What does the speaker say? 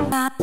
bop,